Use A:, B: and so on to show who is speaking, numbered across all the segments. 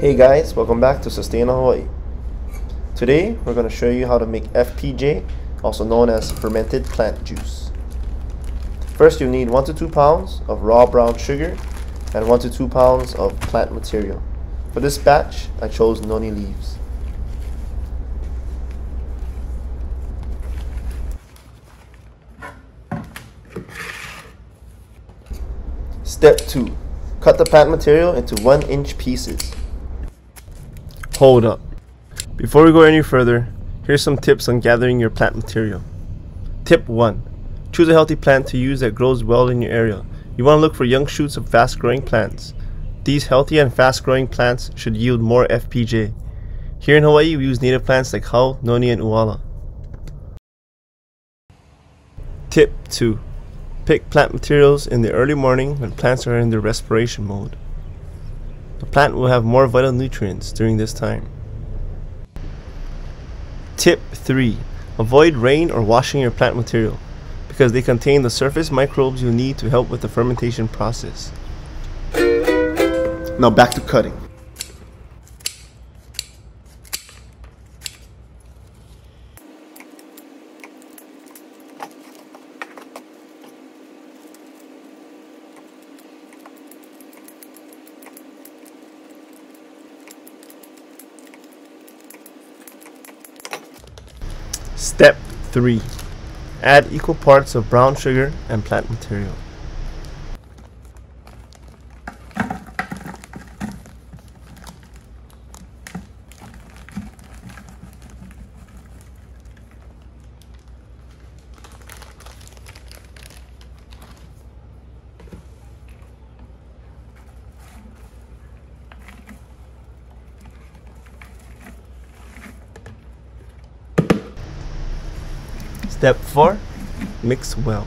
A: Hey guys, welcome back to Sustain Hawaii. Today we're going to show you how to make FPJ, also known as fermented plant juice. First you'll need 1 to 2 pounds of raw brown sugar and 1 to 2 pounds of plant material. For this batch, I chose noni leaves. Step 2. Cut the plant material into 1 inch pieces. Hold up. Before we go any further, here's some tips on gathering your plant material. Tip 1. Choose a healthy plant to use that grows well in your area. You want to look for young shoots of fast growing plants. These healthy and fast growing plants should yield more FPJ. Here in Hawaii, we use native plants like hau, noni, and uala. Tip 2. Pick plant materials in the early morning when plants are in their respiration mode. The plant will have more vital nutrients during this time. Tip 3. Avoid rain or washing your plant material because they contain the surface microbes you need to help with the fermentation process. Now back to cutting. Step 3. Add equal parts of brown sugar and plant material. Step 4. Mix well.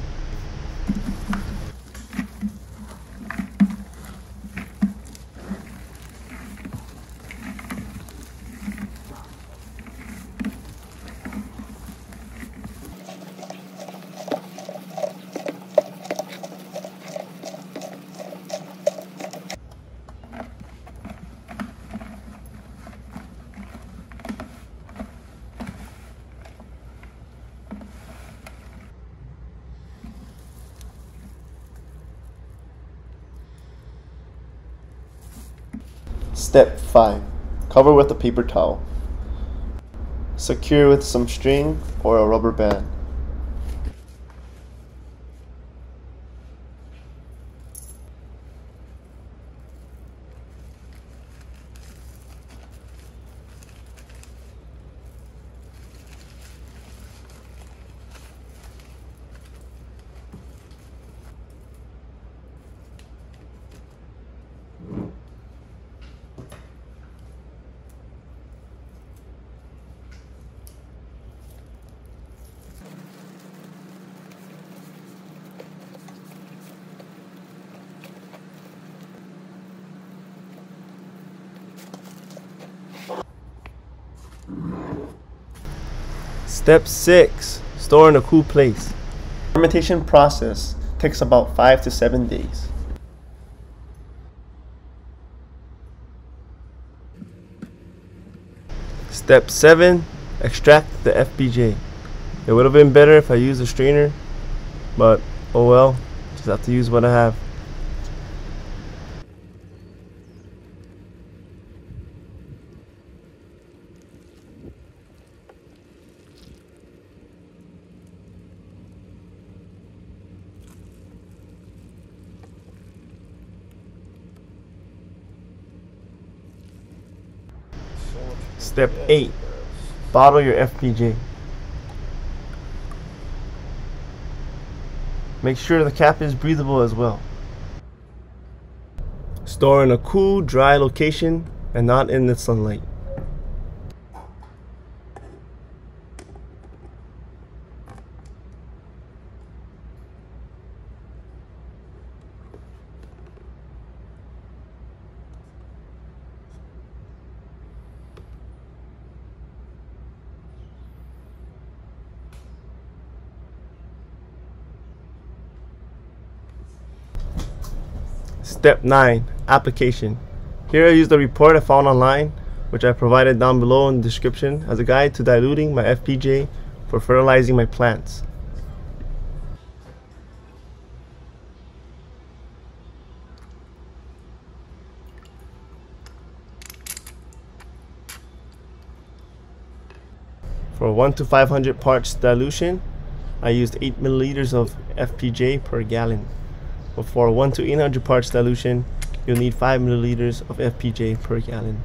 A: Step 5. Cover with a paper towel. Secure with some string or a rubber band. Step 6. Store in a cool place. Fermentation process takes about 5 to 7 days. Step 7. Extract the FPJ. It would have been better if I used a strainer, but oh well, just have to use what I have. Step 8. Bottle your FPJ. Make sure the cap is breathable as well. Store in a cool, dry location and not in the sunlight. Step 9 Application Here I used a report I found online, which I provided down below in the description as a guide to diluting my FPJ for fertilizing my plants. For 1 to 500 parts dilution, I used 8 milliliters of FPJ per gallon. But for a 1 to 800 parts dilution, you'll need 5 milliliters of FPJ per gallon.